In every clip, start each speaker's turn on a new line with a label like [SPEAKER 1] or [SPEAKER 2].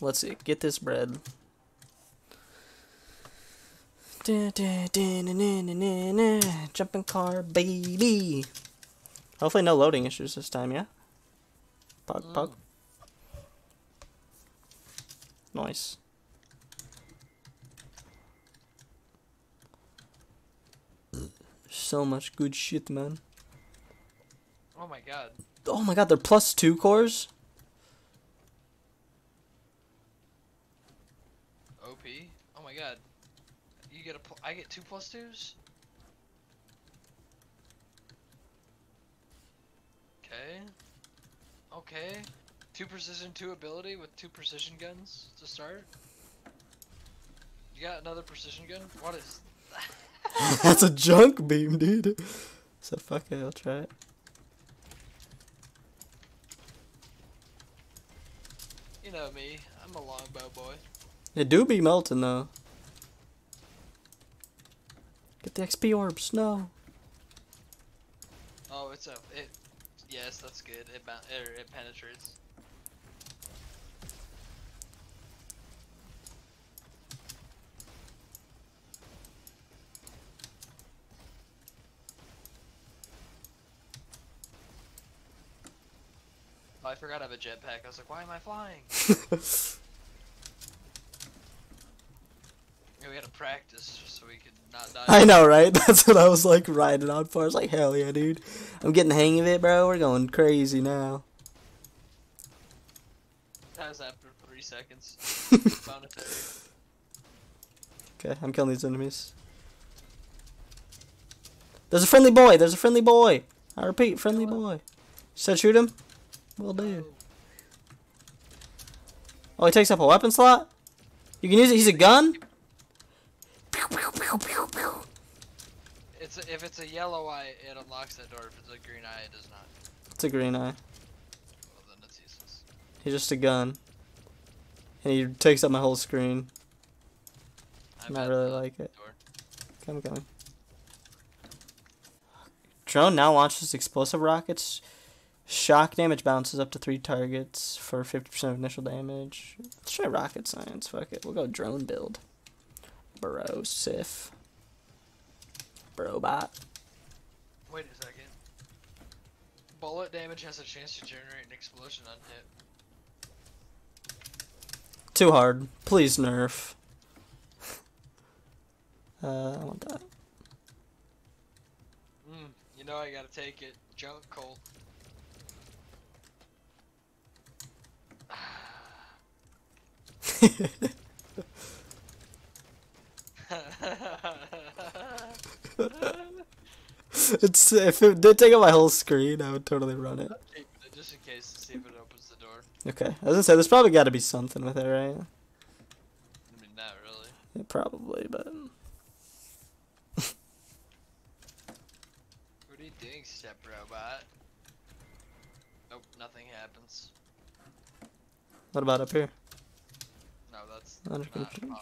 [SPEAKER 1] Let's see. Get this bread. Da, da, da, na, na, na, na, na. Jumping car, baby. Hopefully, no loading issues this time. Yeah. Pug,
[SPEAKER 2] Mm.
[SPEAKER 1] pug. Nice. So much good shit, man.
[SPEAKER 2] Oh my god.
[SPEAKER 1] Oh my god, they're plus two cores?
[SPEAKER 2] OP. Oh my god. You get a. I get two plus twos. Okay. Okay. Two precision, two ability with two precision guns to start. You got another precision gun? What is? that?
[SPEAKER 1] That's a junk beam, dude. So fuck it, I'll try it.
[SPEAKER 2] You know me. I'm a longbow boy.
[SPEAKER 1] It do be melting though. Get the XP orbs, no.
[SPEAKER 2] Oh, it's a. It. Yes, that's good. It it, er, it penetrates. Oh, I forgot I have a jetpack. I was like, why am I flying? Yeah, we had to practice so we could not die.
[SPEAKER 1] I know, right? That's what I was like riding on for. I was like, hell yeah, dude. I'm getting the hang of it, bro. We're going crazy now.
[SPEAKER 2] That was after three seconds.
[SPEAKER 1] Okay, I'm killing these enemies. There's a friendly boy. There's a friendly boy. I repeat, friendly boy. Said shoot him. Will do. Oh, he takes up a weapon slot. You can use it. He's a gun.
[SPEAKER 2] If it's a yellow eye, it unlocks that door. If it's a green eye, it does not.
[SPEAKER 1] It's a green eye.
[SPEAKER 2] Well, then it's useless.
[SPEAKER 1] He's just a gun. And he takes up my whole screen.
[SPEAKER 2] I'm
[SPEAKER 1] Not really like it.
[SPEAKER 2] door.
[SPEAKER 1] Come, coming. Drone now launches explosive rockets. Shock damage bounces up to three targets for 50% of initial damage. Let's try rocket science. Fuck it. We'll go drone build. Bro, Sif. Bro bot.
[SPEAKER 2] Wait a second. Bullet damage has a chance to generate an explosion on hit.
[SPEAKER 1] Too hard. Please nerf. Uh, I want that.
[SPEAKER 2] Mm, you know I gotta take it. Junk Colt.
[SPEAKER 1] it's if it did take up my whole screen, I would totally run it.
[SPEAKER 2] Just in case to see if it opens the door.
[SPEAKER 1] Okay, as I said, there's probably got to be something with it, right?
[SPEAKER 2] I mean, not really.
[SPEAKER 1] Yeah, probably, but
[SPEAKER 2] What are you doing, step robot? Nope, nothing happens.
[SPEAKER 1] what about up here?
[SPEAKER 2] No, that's not possible.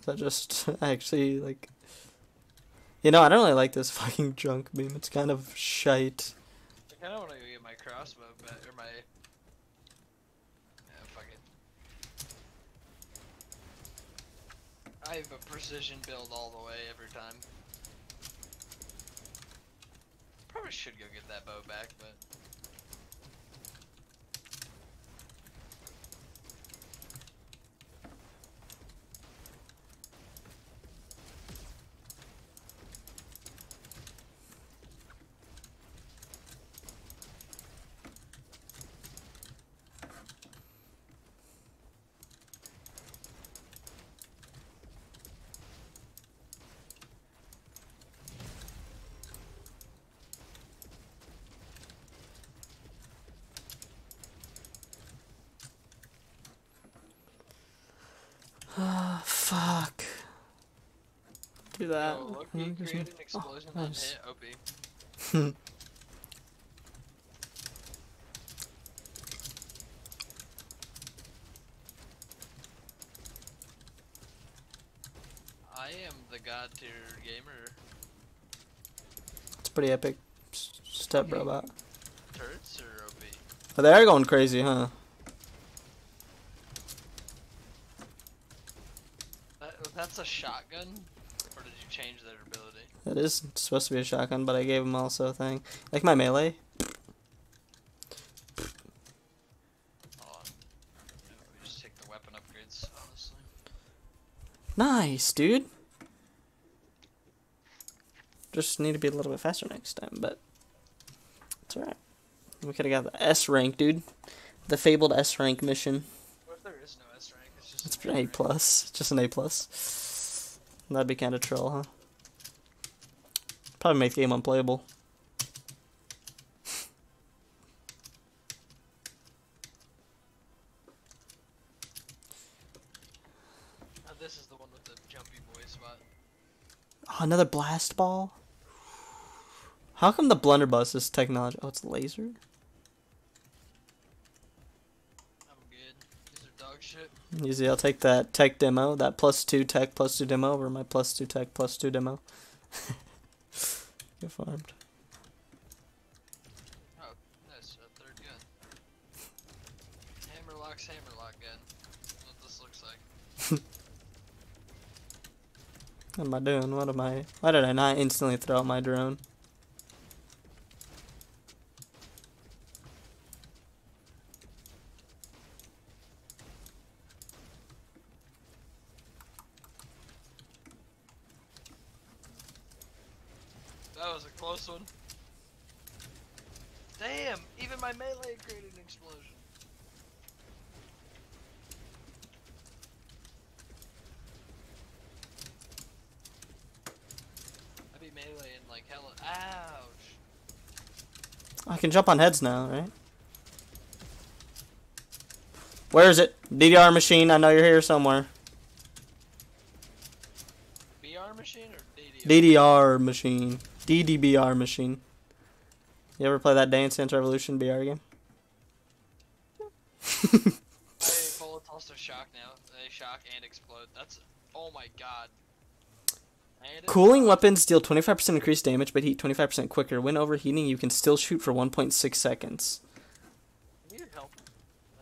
[SPEAKER 1] Is that just actually like? You know, I don't really like this fucking junk beam. It's kind of shite.
[SPEAKER 2] I kinda wanna go get my crossbow back, or my... Yeah, fuck it. I have a precision build all the way every time. Probably should go get that bow back, but...
[SPEAKER 1] Ah, fuck. Do that.
[SPEAKER 2] Oh, look, he
[SPEAKER 1] mm-hmm.
[SPEAKER 2] created an explosion
[SPEAKER 1] oh, nice.
[SPEAKER 2] hit, OP. I am the god tier gamer.
[SPEAKER 1] It's pretty epic. Step robot.
[SPEAKER 2] Turrets or OP?
[SPEAKER 1] Oh, they are going crazy, huh?
[SPEAKER 2] But that's a shotgun? Or did you change their ability?
[SPEAKER 1] That is supposed to be a shotgun, but I gave him also a thing. Like my melee.
[SPEAKER 2] Hold on. Maybe we just take the weapon upgrades.
[SPEAKER 1] Nice, dude. Just need to be a little bit faster next time, but it's alright. We could have got the S rank, dude. The fabled S rank mission.
[SPEAKER 2] What if there is no S rank? It's just
[SPEAKER 1] It's
[SPEAKER 2] an
[SPEAKER 1] A plus, just an A plus. That'd be kind of troll, huh? Probably make the game unplayable.
[SPEAKER 2] Uh, this is the one with the jumpy boy spot.
[SPEAKER 1] Oh, another blast ball. How come the blunderbuss is technology? Oh, it's laser.
[SPEAKER 2] I'm good. These are dog shit.
[SPEAKER 1] Easy. I'll take that tech demo, that plus two tech plus two demo over my plus two tech plus two demo. Get farmed.
[SPEAKER 2] Oh, nice. A third gun. Hammerlock's hammerlock gun. What this looks like.
[SPEAKER 1] What am I doing? What am I? Why did I not instantly throw out my drone?
[SPEAKER 2] That was a close one. Damn! Even my melee created an explosion. I beat melee in like hella. Ouch!
[SPEAKER 1] I can jump on heads now, right? Where is it? DDR machine. I know you're here somewhere.
[SPEAKER 2] BR machine or DDR?
[SPEAKER 1] DDR machine. DDBR machine. You ever play that Dance Dance Revolution BR game?
[SPEAKER 2] I bullet toss shock now. They shock and explode. That's. Oh my god.
[SPEAKER 1] Cooling weapons deal 25% increased damage but heat 25% quicker. When overheating, you can still shoot for 1.6 seconds.
[SPEAKER 2] I needed help.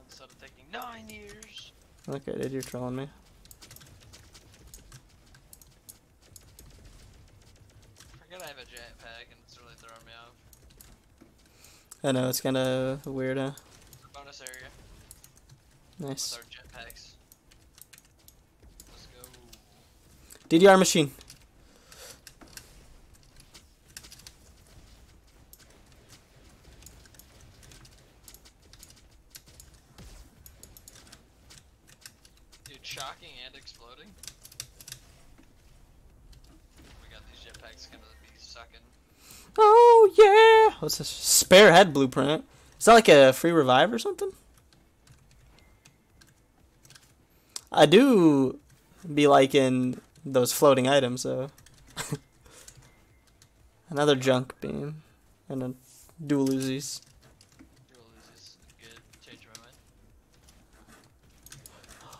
[SPEAKER 2] Instead of taking nine years.
[SPEAKER 1] Okay, dude, you're trolling me.
[SPEAKER 2] I have a jetpack and it's really throwing me off.
[SPEAKER 1] I know, it's kinda weird, huh?
[SPEAKER 2] Bonus area
[SPEAKER 1] Nice.
[SPEAKER 2] with our jetpacks. Let's go.
[SPEAKER 1] DDR machine.
[SPEAKER 2] Dude, shocking and exploding. We got these jetpacks gonna be sucking.
[SPEAKER 1] Oh, yeah! What's this? Spare head blueprint. Is that like a free revive or something? I do be liking those floating items, though. Another junk beam. And a dual Uzis.
[SPEAKER 2] Dual Uzis, good. Change my mind.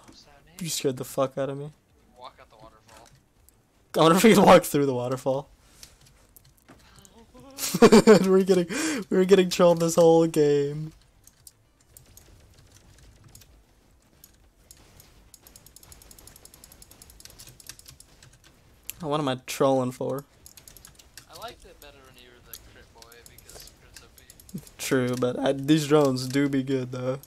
[SPEAKER 2] What's that name?
[SPEAKER 1] You scared the fuck out of me.
[SPEAKER 2] Walk out the waterfall.
[SPEAKER 1] I wonder if we can walk through the waterfall. we're getting we're getting trolled this whole game. What am I trolling for?
[SPEAKER 2] I liked it better when you were the crit boy because crits OP.
[SPEAKER 1] True, but I, these drones do be good though.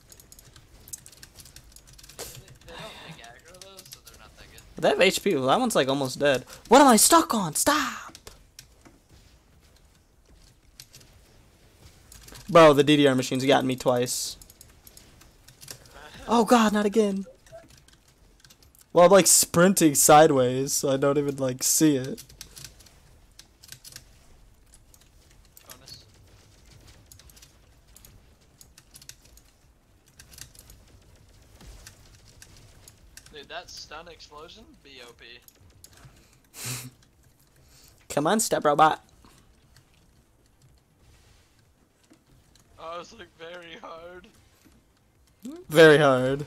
[SPEAKER 2] They, they aggro though, so they're not that good.
[SPEAKER 1] HP. That one's like almost dead. What am I stuck on? Stop! Bro, the DDR machine's gotten me twice. Oh god, not again. Well, I'm like sprinting sideways, so I don't even like see it.
[SPEAKER 2] Bonus. Dude, that stun explosion, BOP.
[SPEAKER 1] Come on, step robot.
[SPEAKER 2] Very hard.
[SPEAKER 1] Very hard.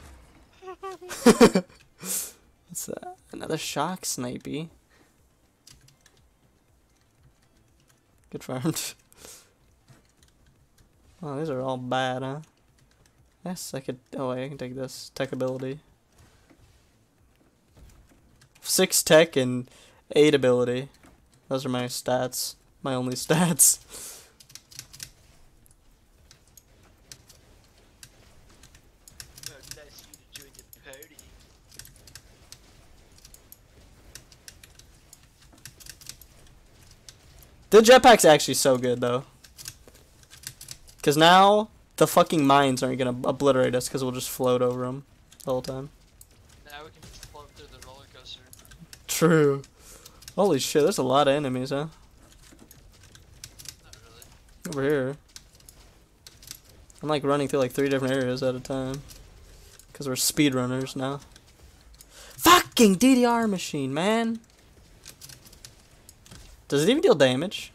[SPEAKER 1] What's that? Uh, another shock snipey. Confirmed. Oh, these are all bad, huh? Yes, I could. Oh, wait, I can take this. Tech ability. six tech and eight ability. Those are my stats. My only stats.
[SPEAKER 2] Oh, nice you to join the party.
[SPEAKER 1] The jetpack's actually so good though. Cause now the fucking mines aren't gonna obliterate us because we'll just float over them the whole time.
[SPEAKER 2] Now we can just float through the roller coaster.
[SPEAKER 1] True. Holy shit, there's a lot of enemies, huh?
[SPEAKER 2] Not really.
[SPEAKER 1] Over here. I'm like running through like three different areas at a time. Because we're speedrunners now. Fucking DDR machine, man! Does it even deal damage?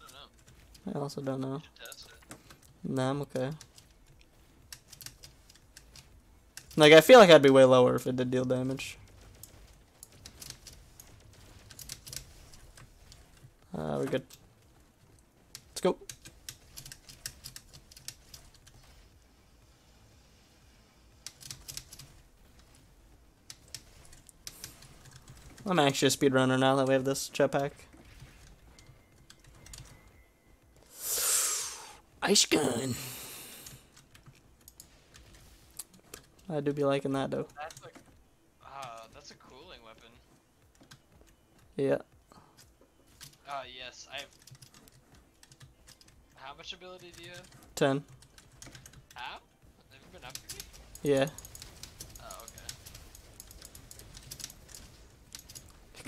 [SPEAKER 2] I don't know.
[SPEAKER 1] I also don't know.
[SPEAKER 2] You should test it.
[SPEAKER 1] Nah, I'm okay. Like, I feel like I'd be way lower if it did deal damage. Uh, we're good. Let's go. I'm actually a speedrunner now that we have this jetpack. Ice gun. I do be liking that though.
[SPEAKER 2] That's like, ah, that's a cooling weapon.
[SPEAKER 1] Yeah.
[SPEAKER 2] Ah, yes, I have. How much ability do you have?
[SPEAKER 1] 10.
[SPEAKER 2] How? Have you been upgrading?
[SPEAKER 1] Yeah.
[SPEAKER 2] Oh,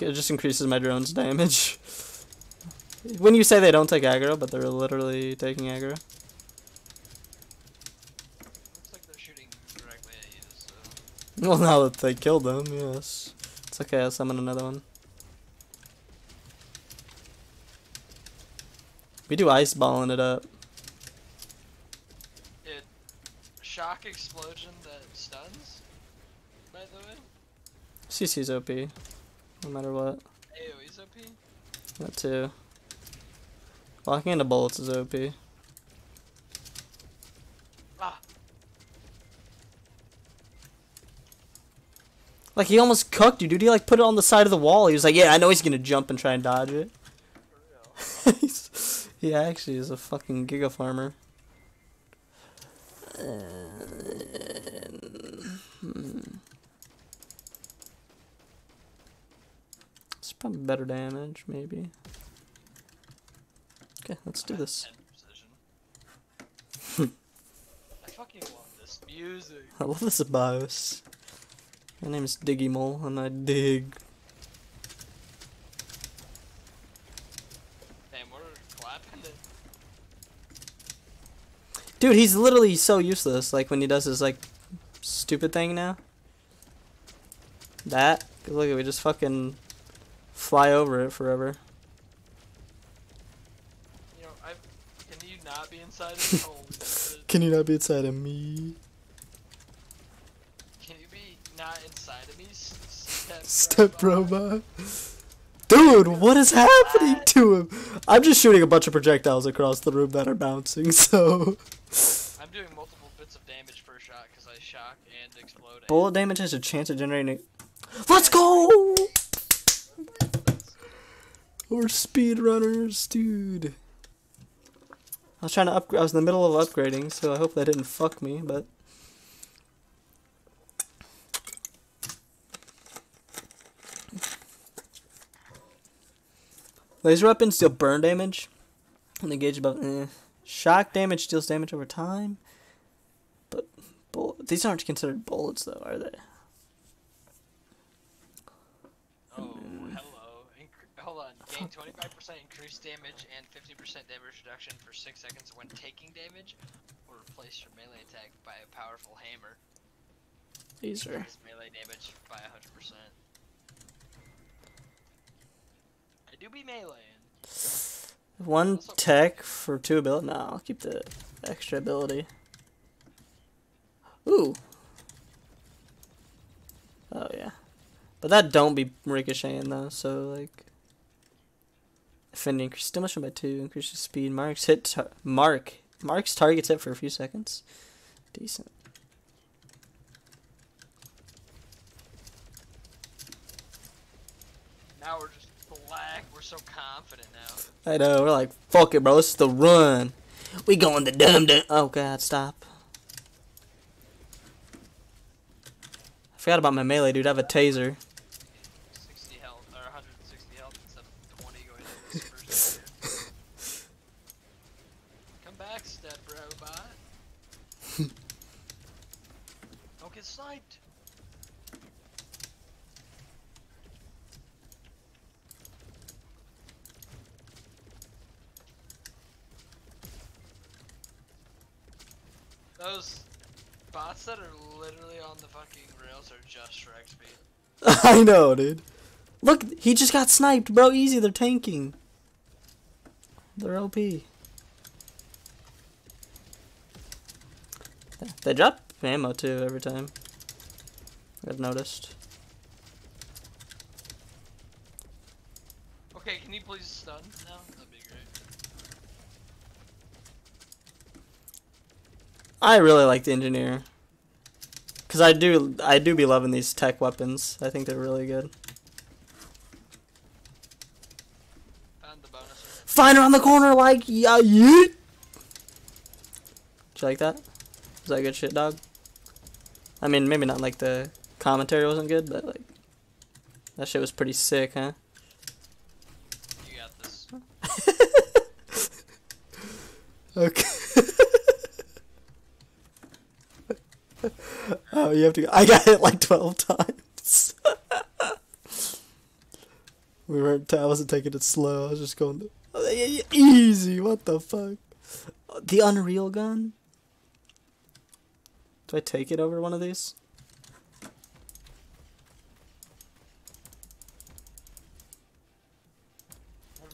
[SPEAKER 1] It just increases my drone's damage. When you say they don't take aggro, but they're literally taking aggro.
[SPEAKER 2] Like they're shooting directly at you, so.
[SPEAKER 1] Well, now that they killed them, yes. It's okay, I'll summon another one. We do ice balling it up.
[SPEAKER 2] It. Shock explosion that stuns? By the way?
[SPEAKER 1] CC's OP. No matter what.
[SPEAKER 2] AoE's OP?
[SPEAKER 1] That too. Locking into bullets is OP.
[SPEAKER 2] Ah!
[SPEAKER 1] Like, he almost cooked you, dude. He, like, put it on the side of the wall. He was like, yeah, I know he's gonna jump and try and dodge it.
[SPEAKER 2] For real.
[SPEAKER 1] He's- he actually is a fucking giga farmer. It's probably better damage, maybe. Okay, let's do this.
[SPEAKER 2] I fucking love this music.
[SPEAKER 1] I love this biome. My name is Diggy Mole, and I dig.
[SPEAKER 2] Damn, we're clapping it.
[SPEAKER 1] Dude, he's literally so useless. Like when he does his like stupid thing now. That 'Cause look, at we just fucking fly over it forever.
[SPEAKER 2] You know, I can you not be inside of me?
[SPEAKER 1] Can you not be inside of me?
[SPEAKER 2] Can you be not inside of me? S- Step,
[SPEAKER 1] Step
[SPEAKER 2] robot?
[SPEAKER 1] robot. Dude, what is happening to him? I'm just shooting a bunch of projectiles across the room that are bouncing, so.
[SPEAKER 2] I'm doing multiple bits of damage per shot because I shock and explode. and-
[SPEAKER 1] Bullet damage has a chance of generating. Let's go! We're speedrunners, dude. I was trying to upgrade. I was in the middle of upgrading, so I hope that didn't fuck me, but. Laser weapons deal burn damage. And the gauge above. Eh. Shock damage deals damage over time. But bull- these aren't considered bullets, though, are they?
[SPEAKER 2] Hold on. Gain 25% increased damage and 50% damage reduction for 6 seconds when taking damage, or replace your melee attack by a powerful hammer.
[SPEAKER 1] These are.
[SPEAKER 2] Melee damage by 100%. I do be meleeing.
[SPEAKER 1] One tech for two ability. No, I'll keep the extra ability. Ooh. Oh yeah, but that don't be ricocheting though. So like, defending increase stimulation by two, increases speed. Marks hit tar- mark marks targets hit for a few seconds. Decent.
[SPEAKER 2] Now we're just black. We're so confident now.
[SPEAKER 1] I know. We're like, fuck it, bro. This is the run. We going to dum dum. Oh god, stop. I forgot about my melee, dude. I have a taser.
[SPEAKER 2] 60 health, or 160 health instead of 20 going into this first area. Come back, step robot. Don't get sniped. Those bots that are literally on the fucking rails are just for XP.
[SPEAKER 1] I know, dude. Look, he just got sniped, bro. Easy, they're tanking. They're OP. They drop ammo too every time. I've noticed.
[SPEAKER 2] Okay, can you please stun now? That'd be great.
[SPEAKER 1] I really like the engineer. Cause I do, I do be loving these tech weapons. I think they're really good.
[SPEAKER 2] Found the bonus.
[SPEAKER 1] Find her on the corner, like yeah, yeet. Did you like that? Was that good shit, dog? I mean, maybe not like the commentary wasn't good, but like that shit was pretty sick, huh?
[SPEAKER 2] You got this.
[SPEAKER 1] Okay. You have to. I got hit like twelve times. we weren't. I wasn't taking it slow. I was just going easy. What the fuck? The Unreal gun. Do I take it over one of these?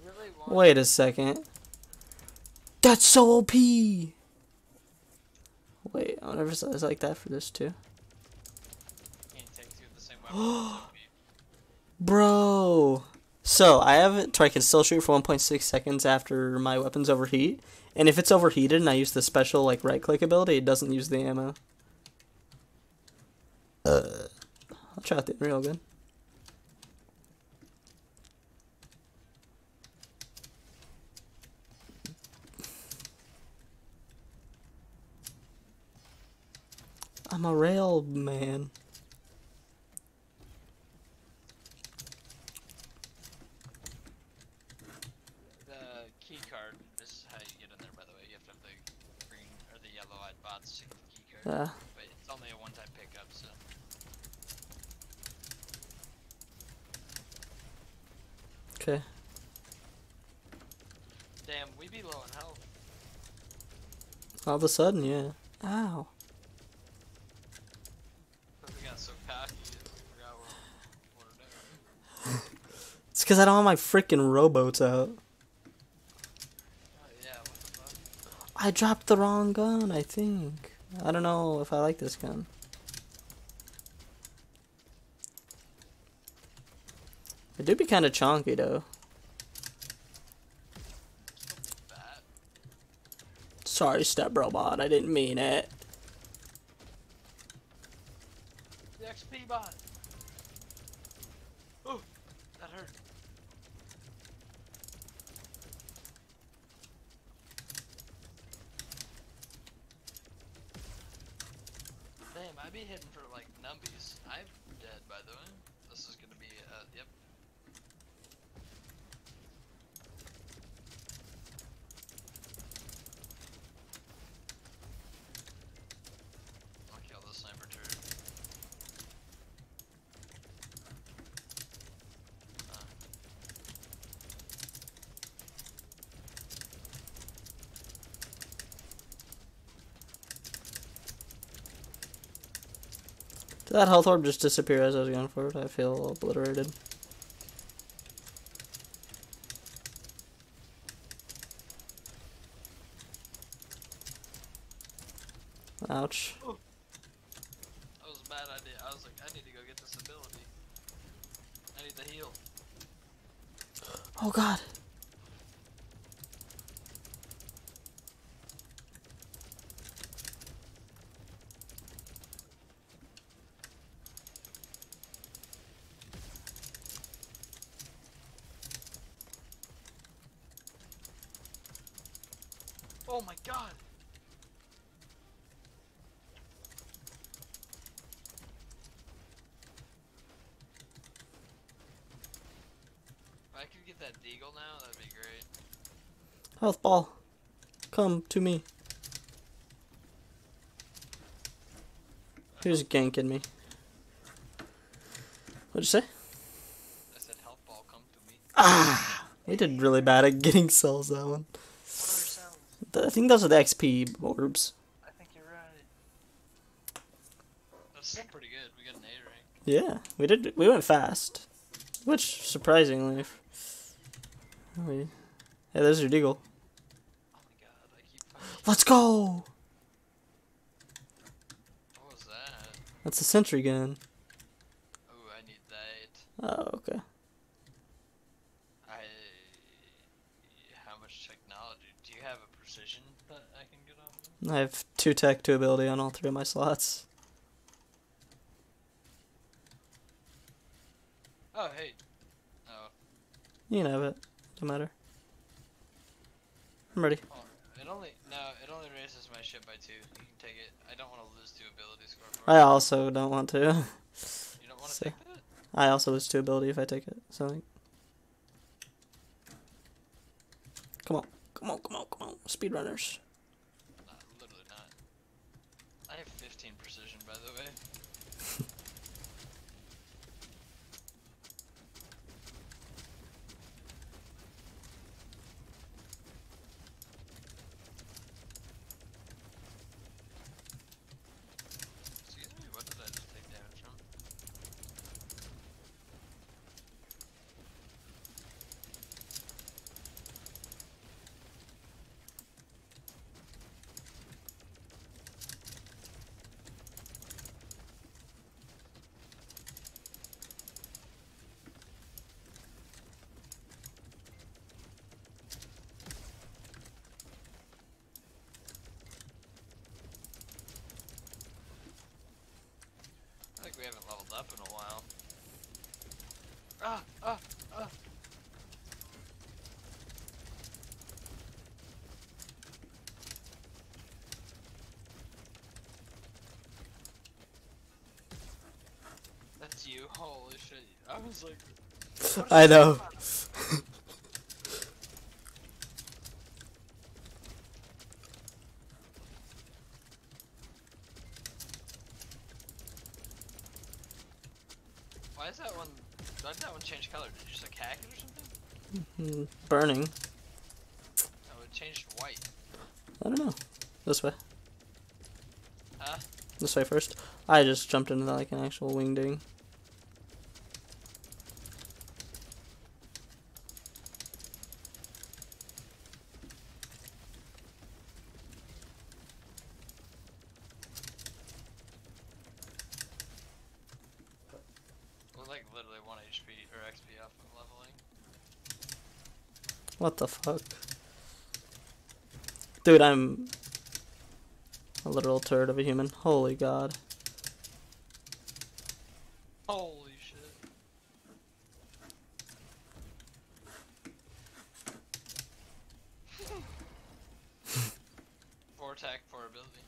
[SPEAKER 2] Really.
[SPEAKER 1] Wait a second. That's so OP. Wait, I if it's it's like that for this too.
[SPEAKER 2] Can't take two of the same weapon.
[SPEAKER 1] Bro. So I have it to I can still shoot for 1.6 seconds after my weapons overheat. And if it's overheated and I use the special like right click ability, it doesn't use the ammo. Uh, I'll try the real good. I'm a rail man.
[SPEAKER 2] The key card is how you get in there. By the way, you have to have the green or the yellow-eyed bots to get the key card.
[SPEAKER 1] Uh,
[SPEAKER 2] But it's only a one-time pickup, so.
[SPEAKER 1] okay.
[SPEAKER 2] Damn, we be low in health.
[SPEAKER 1] All of a sudden, yeah. Ow.
[SPEAKER 2] We got so cocky, we forgot what, what we're doing.
[SPEAKER 1] It's because I don't have my freaking rowboats out.
[SPEAKER 2] Oh yeah, what the fuck?
[SPEAKER 1] I dropped the wrong gun, I think. I don't know if I like this gun. It do be kind of chonky though. Sorry, step robot. I didn't mean it.
[SPEAKER 2] The XP bot. Oh, that hurt. Damn, I be hitting for like numbies. I'm dead, by the way. This is gonna be, uh, yep. I'll kill the sniper turret. Uh,
[SPEAKER 1] Did that health orb just disappear as I was going for it? I feel obliterated. Ouch.
[SPEAKER 2] That was a bad idea. I was like, I need to go get this ability. I need the heal.
[SPEAKER 1] Oh god.
[SPEAKER 2] Oh my god! If I could get that deagle now, that'd be great.
[SPEAKER 1] Health ball. Come to me. Who's ganking me? What'd you say?
[SPEAKER 2] I said health ball, come to me.
[SPEAKER 1] Ah! We did really bad at getting cells that one.
[SPEAKER 2] What are cells?
[SPEAKER 1] I think those are the XP orbs.
[SPEAKER 2] I think you're right. That's still pretty good. We got an A rank.
[SPEAKER 1] Yeah, we did. We went fast, which surprisingly. f- We, yeah, there's your deagle.
[SPEAKER 2] Oh my god, I keep.
[SPEAKER 1] Let's go.
[SPEAKER 2] What was that?
[SPEAKER 1] That's a sentry gun.
[SPEAKER 2] Oh, I need that.
[SPEAKER 1] Oh, okay.
[SPEAKER 2] I. How much technology? Do you have a precision that I can get on?
[SPEAKER 1] I have two tech, two ability on all three of my slots.
[SPEAKER 2] Oh, hey. Oh,
[SPEAKER 1] You can have it. Don't matter. I'm ready.
[SPEAKER 2] it only no, it only raises my shit by two. You can take it. I don't want to lose two ability score
[SPEAKER 1] I also don't want to.
[SPEAKER 2] You don't want to
[SPEAKER 1] so-
[SPEAKER 2] take that?
[SPEAKER 1] I also lose two ability if I take it. So, like, come on, come on, come on, come on, speedrunners.
[SPEAKER 2] Not literally not. I have 15 precision, by the way. Excuse me, what did I just take damage from? I think we haven't leveled up in a while. Ah, ah, ah. That's you. Holy shit. I was like,
[SPEAKER 1] I know.
[SPEAKER 2] why is that one? Why did that one change color? Did you just like hack it or something?
[SPEAKER 1] Burning.
[SPEAKER 2] Oh, it changed white.
[SPEAKER 1] I don't know. This way.
[SPEAKER 2] Huh?
[SPEAKER 1] This way first. I just jumped into like an actual wingding.
[SPEAKER 2] We're like literally one HP or XP off of leveling.
[SPEAKER 1] What the fuck? Dude, I'm a literal turd of a human. Holy god.
[SPEAKER 2] Holy shit. four attack, four ability.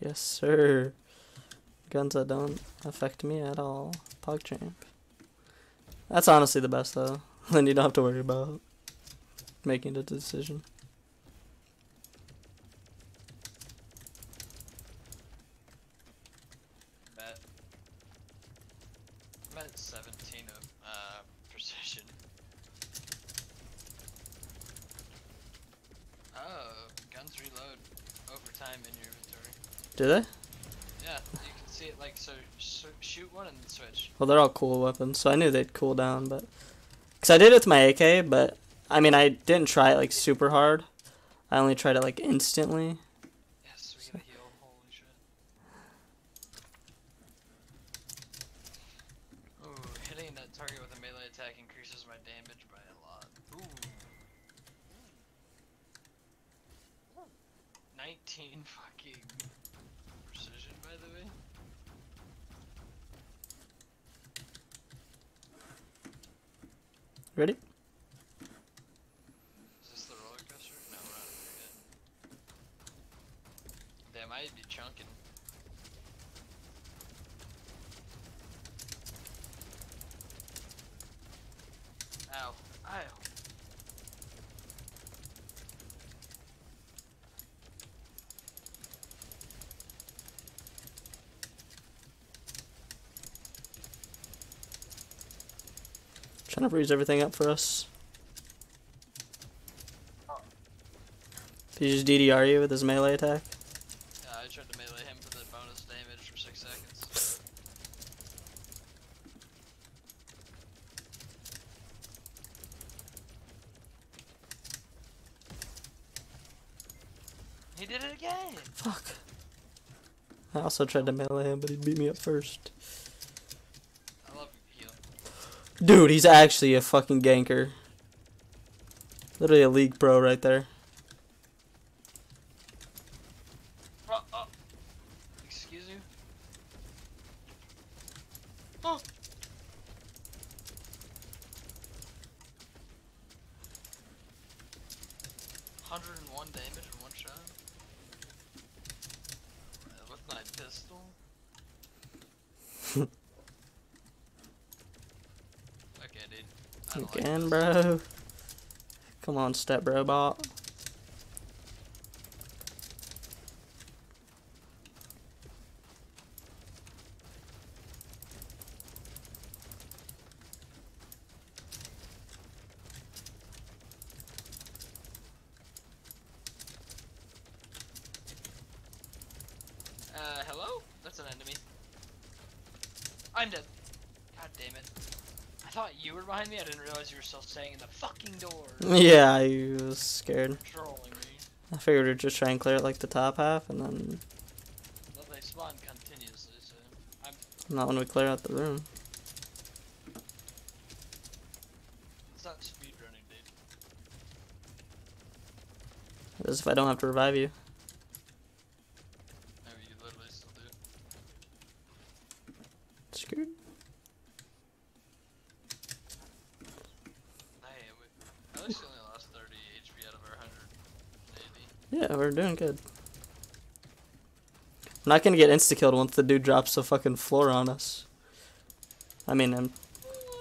[SPEAKER 1] Yes, sir. Guns that don't affect me at all. PogChamp. That's honestly the best though. then you don't have to worry about making the decision.
[SPEAKER 2] Bet. I'm at 17 of uh, precision. Oh, guns reload over time in your inventory.
[SPEAKER 1] Do they?
[SPEAKER 2] Yeah, you can see it like so. so shoot one and switch.
[SPEAKER 1] Well, they're all cool weapons, so I knew they'd cool down, but because I did it with my AK, but I mean I didn't try it like super hard. I only tried it like instantly.
[SPEAKER 2] Yes, we gotta heal. Holy shit. Ooh, hitting that target with a melee attack increases my damage by a lot. Ooh. 19 fucking precision, by the way.
[SPEAKER 1] Ready?
[SPEAKER 2] Is this the roller coaster? No, we're not there yet. chunking. Ow. Ow.
[SPEAKER 1] Trying to freeze everything up for us. Did he just DDR you with his melee attack?
[SPEAKER 2] Uh, I tried to melee him for the bonus damage for six seconds. He did it again!
[SPEAKER 1] Fuck. I also tried to melee him, but he beat me up first.
[SPEAKER 2] I love healing.
[SPEAKER 1] Dude, he's actually a fucking ganker. Literally a league pro right there.
[SPEAKER 2] Oh. Excuse? Oh! Hundred and one damage in one shot. Uh, With my pistol. okay, dude. I don't like
[SPEAKER 1] Again, bro. Come on, step robot.
[SPEAKER 2] Uh, hello? That's an enemy. I'm dead. God damn it. I thought you were behind me, I didn't realize you were still staying in the fucking door.
[SPEAKER 1] Yeah, I was scared. I figured we'd just try and clear it like the top half, and then
[SPEAKER 2] Well, they spawn continuously, so I'm
[SPEAKER 1] not when we clear out the room.
[SPEAKER 2] it's not speedrunning, dude.
[SPEAKER 1] As if I don't have to revive you.
[SPEAKER 2] Maybe you literally still do.
[SPEAKER 1] Screwed.
[SPEAKER 2] Hey, we, at least you only lost 30 HP out of our 180.
[SPEAKER 1] Yeah, we're doing good. I'm not gonna get insta killed once the dude drops the fucking floor on us. I mean, I'm,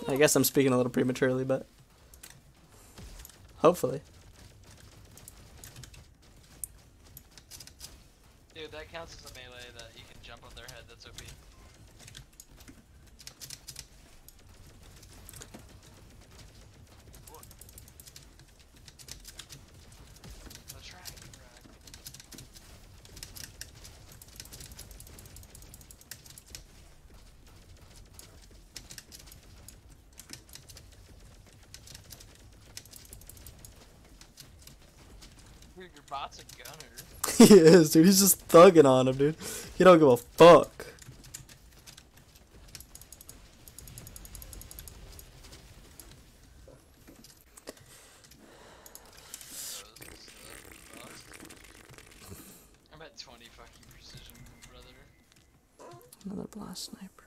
[SPEAKER 1] I guess I'm speaking a little prematurely, but hopefully.
[SPEAKER 2] Dude, that counts as a melee that you can jump on their head, that's OP. The track, right. Dude, your bot's a gunner.
[SPEAKER 1] he is, dude. He's just thugging on him, dude. He don't give a fuck.
[SPEAKER 2] I'm at 20 fucking precision, brother.
[SPEAKER 1] Another blast sniper.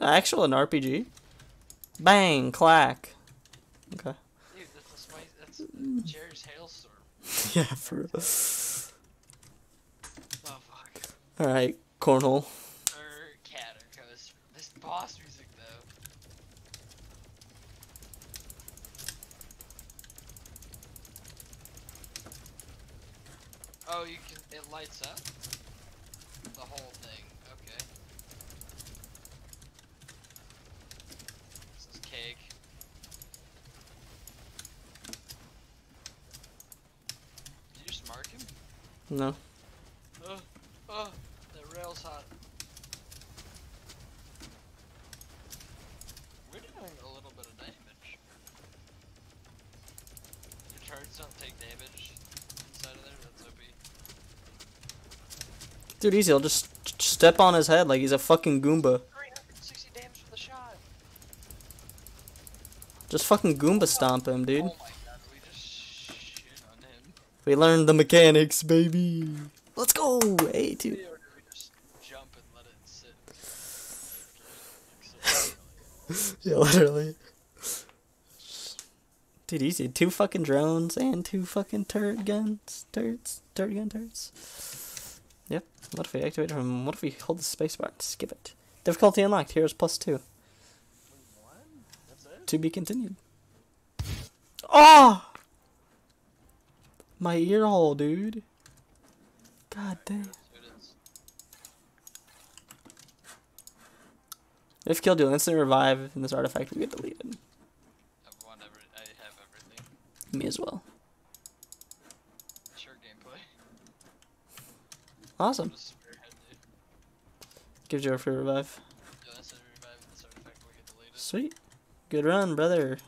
[SPEAKER 2] Oh,
[SPEAKER 1] Actual an RPG. Bang, clack. Okay.
[SPEAKER 2] dude, that's spice. That's Jerry's hailstorm.
[SPEAKER 1] yeah, for real.
[SPEAKER 2] Oh fuck.
[SPEAKER 1] All right, cornhole.
[SPEAKER 2] Or cat or ghost. This boss music though. Oh, you can. It lights up. The whole thing. Okay. This is cake. Did you just mark him?
[SPEAKER 1] No.
[SPEAKER 2] Oh, oh, rail's hot. We're doing a little bit of damage. Your turrets don't take damage inside of there, that's OP.
[SPEAKER 1] Dude, easy. I'll just step on his head like he's a fucking Goomba.
[SPEAKER 2] 360 damage for the shot!
[SPEAKER 1] Just fucking Goomba stomp him, dude.
[SPEAKER 2] We
[SPEAKER 1] learned the mechanics, baby. Let's go. Hey, dude.
[SPEAKER 2] Or did we just jump and let it sit?
[SPEAKER 1] yeah, literally. Dude, easy. Two fucking drones and two fucking turret guns. Turrets. Turret gun turrets. Yep. What if we activate from. What if we hold the spacebar and skip it? Difficulty unlocked. Heroes plus two.
[SPEAKER 2] Wait. That's it?
[SPEAKER 1] To be continued. Oh! My ear hole, dude. God damn. If killed, you'll instantly revive, and this artifact will get deleted.
[SPEAKER 2] I want every, I have everything.
[SPEAKER 1] Me as well.
[SPEAKER 2] Sure gameplay.
[SPEAKER 1] Awesome. Gives you a free revive.
[SPEAKER 2] Yeah, that's a revive. This artifact will get deleted.
[SPEAKER 1] Sweet. Good run, brother.